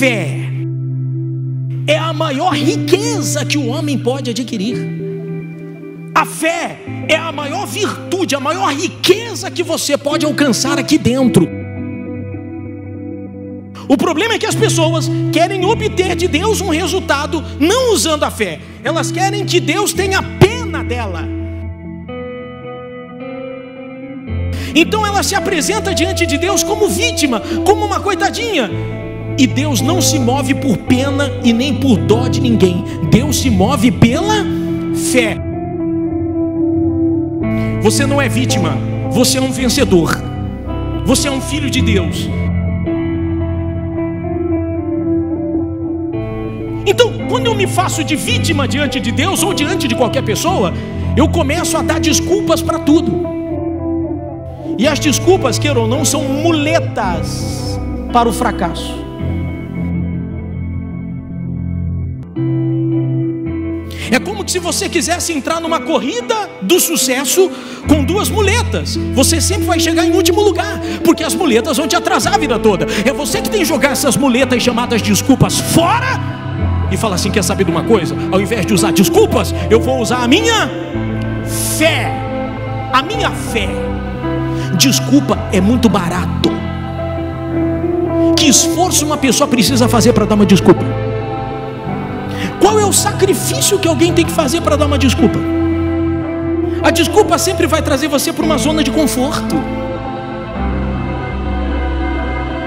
fé é a maior riqueza que o homem pode adquirir. A fé é a maior virtude, a maior riqueza que você pode alcançar aqui dentro. O problema é que as pessoas querem obter de Deus um resultado não usando a fé, elas querem que Deus tenha pena dela. Então ela se apresenta diante de Deus como vítima, como uma coitadinha. E Deus não se move por pena e nem por dó de ninguém. Deus se move pela fé. Você não é vítima, você é um vencedor. Você é um filho de Deus. Então, quando eu me faço de vítima diante de Deus ou diante de qualquer pessoa, eu começo a dar desculpas para tudo. E as desculpas, queira ou não, são muletas para o fracasso. É como se você quisesse entrar numa corrida do sucesso com duas muletas. Você sempre vai chegar em último lugar, porque as muletas vão te atrasar a vida toda. É você que tem que jogar essas muletas chamadas desculpas fora e falar assim: quer saber de uma coisa? Ao invés de usar desculpas, eu vou usar a minha fé. A minha fé. Desculpa é muito barato. Que esforço uma pessoa precisa fazer para dar uma desculpa? Qual é o sacrifício que alguém tem que fazer para dar uma desculpa? A desculpa sempre vai trazer você para uma zona de conforto.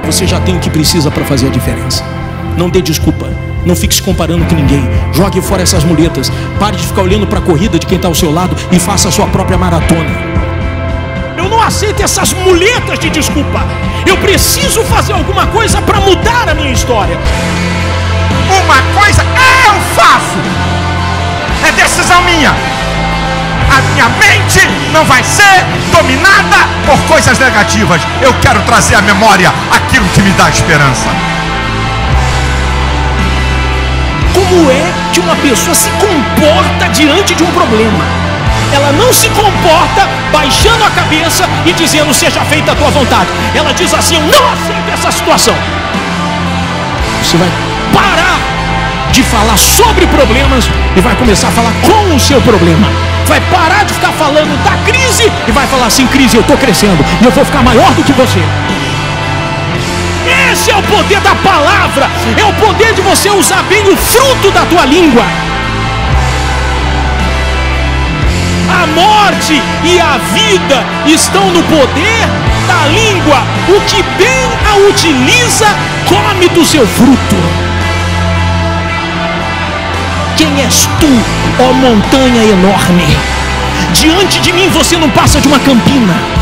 Você já tem o que precisa para fazer a diferença. Não dê desculpa. Não fique se comparando com ninguém. Jogue fora essas muletas. Pare de ficar olhando para a corrida de quem está ao seu lado e faça a sua própria maratona. Eu não aceito essas muletas de desculpa. Eu preciso fazer alguma coisa para mudar a minha história. Uma coisa eu minha mente não vai ser dominada por coisas negativas. Eu quero trazer à memória aquilo que me dá esperança. Como é que uma pessoa se comporta diante de um problema? Ela não se comporta baixando a cabeça e dizendo seja feita a tua vontade. Ela diz assim: Eu não aceito essa situação. Você vai parar de falar sobre problemas e vai começar a falar com o seu problema. Vai parar de ficar falando da crise e vai falar assim: crise, eu estou crescendo e eu vou ficar maior do que você. Esse é o poder da palavra, é o poder de você usar bem o fruto da tua língua. A morte e a vida estão no poder da língua. O que bem a utiliza, come do seu fruto. Quem és tu, ó montanha enorme? Diante de mim você não passa de uma campina.